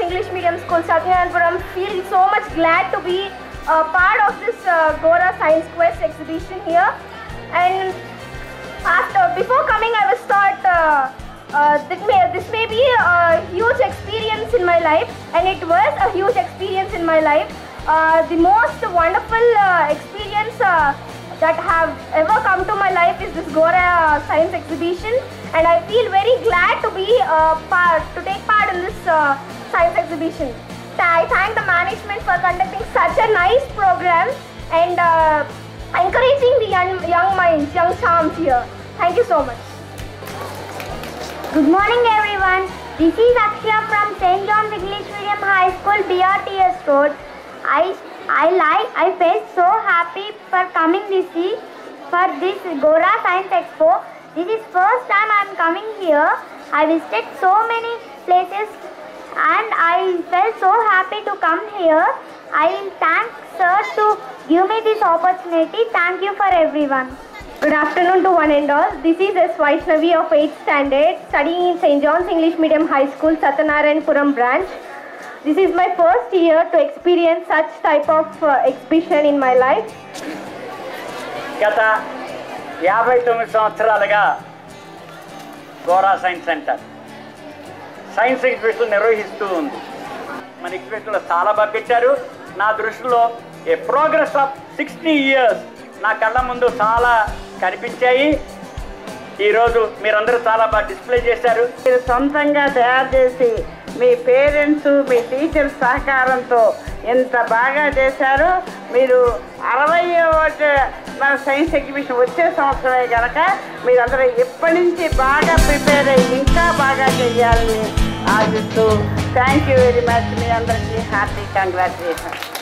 English Medium School, Satyanpuram, feel so much glad to be a part of this uh, Gora Science Quest exhibition here. And after, before coming, I was thought uh, uh, that may, this may be a huge experience in my life, and it was a huge experience in my life. Uh, the most wonderful uh, experience uh, that have ever come to my life is this Gora Science Exhibition, and I feel very glad to be uh, part to take part in this uh, science exhibition. I thank the management for conducting such a nice program and uh, encouraging the young, young minds, young charms here. Thank you so much. Good morning everyone. This is Akshya from St. John's English Medium High School, BRTS Road. I I like I felt so happy for coming this year for this Gora Science Expo. This is first time I am coming here. I visited so many places and I felt so happy to come here. I thank sir to give me this opportunity. Thank you for everyone. Good afternoon to one and all. This is S. Vaishnavi of 8th standard studying in St. John's English Medium High School, Satyanarayanpuram branch. This is my first year to experience such type of uh, exhibition in my life. గత యాభై తొమ్మిది సంవత్సరాలుగా Gora science centre science exhibition నిర్వహిస్తూ ఉంది. మన ఎగ్జిబిషన్లో చాలా బాగా పెట్టారు. నా దృష్టిలో a progress of sixty years నా కళ్ళ ముందు చాలా కనిపించాయి. ఈరోజు మీరందరూ చాలా బాగా డిస్ప్లే చేశారు. మీరు సొంతంగా తయారు చేసి మీ పేరెంట్స్ మీ టీచర్స్ సహకారంతో ఎంత బాగా చేశారో మీరు అరవై మన సైన్స్ ఎగ్జిబిషన్ వచ్చే సంవత్సరమే కనుక మీరందరూ ఇప్పటి నుంచి బాగా ప్రిపేర్ అయ్యి ఇంకా బాగా చేయాలని ఆశిస్తూ థ్యాంక్ యూ వెరీ మచ్ మీ అందరికీ. Happy congratulations.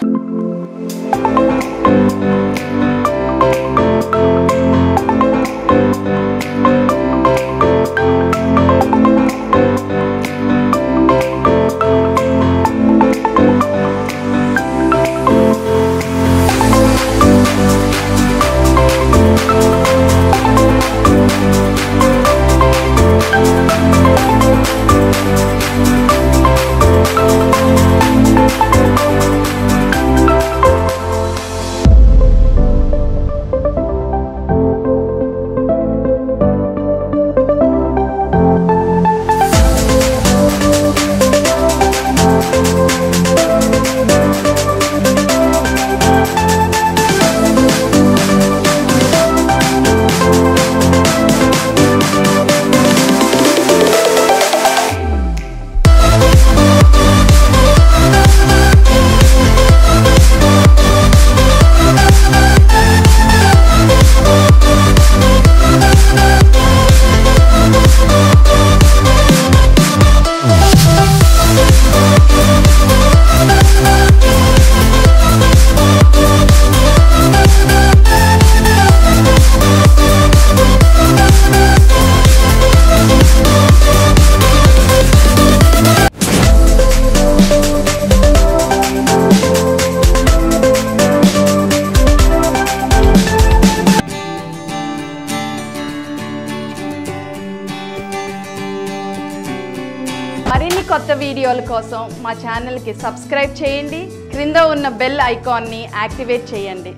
కోసం మా ఛానల్కి సబ్స్క్రైబ్ చేయండి. క్రింద ఉన్న బెల్ ఐకాన్ని యాక్టివేట్ చేయండి.